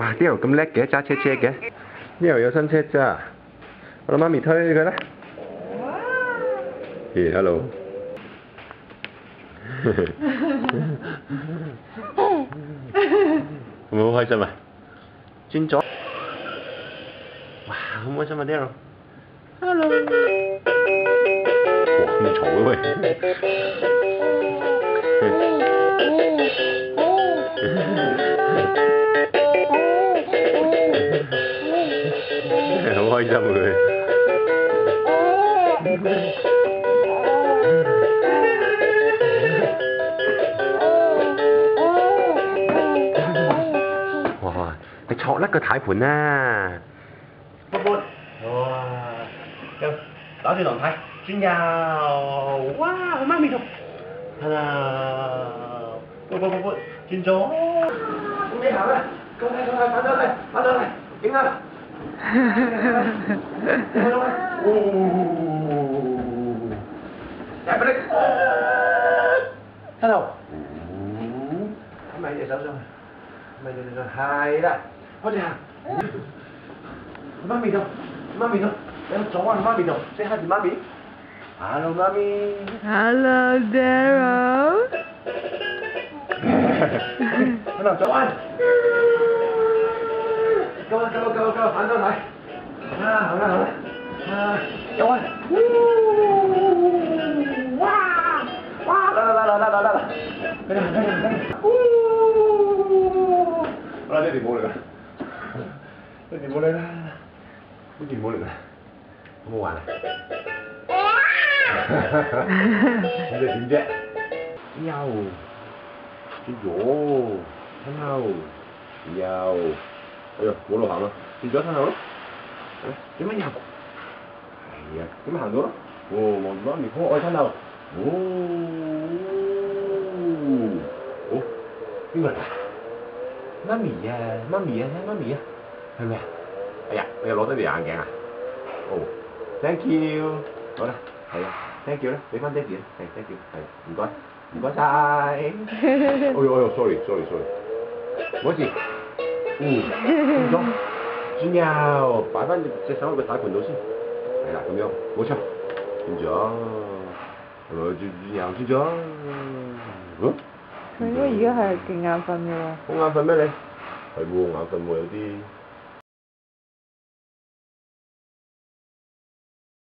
哇！啲人咁叻嘅，揸車車嘅。呢度有新車咋？我諗媽咪推佢啦。咦，hello。有冇好開心啊？轉咗。哇！好開心啊啲人。Hello。哇！咁嘈嘅喂。好開心啊佢。哇！你錯甩個軚盤啦！撥撥，哇！又打轉輪軚，轉右，哇！好媽咪頭，係啦，撥撥撥撥，轉左，咁你行啦，咁嚟咁嚟，反咗嚟，反咗嚟，影啊！大不力，hello，咪隻手上去，咪隻手上，係啦，開始行。媽咪度，媽咪度，有左啊媽咪度，say hi to 媽咪。Hello 媽咪。Hello, Daryl. Go 啊 go go go，反咗嚟。啊好啦好啦。啊右啊。哇哇來來來來來來來，跟住跟住跟住。好啦，呢條冇嚟啦。呢條冇嚟啦。呢條冇嚟啦。好唔好玩啊？咁即係點啫？右，轉左，哎呀，冇路行啦，轉咗身後咯。點樣右？係啊，點樣行到咯？哦，望住媽咪，好愛身後。哦，哦，邊個嚟啊？媽咪啊，媽咪啊，媽咪啊，係咪啊？哎呀，你又攞得你眼鏡啊？哦，thank you，好啦，係啊，thank you 啦，俾翻爹哋啦，係 thank you，係唔該，唔該晒。哎呦哎呦，sorry sorry sorry，冇事。嗯，轉左，轉右，擺翻隻手喺個軚盤度先，係啦，咁樣，冇錯，轉左，誒轉轉右轉左，嗯，佢應該而家係勁眼瞓嘅喎。好眼瞓咩你？係喎，眼瞓喎有啲。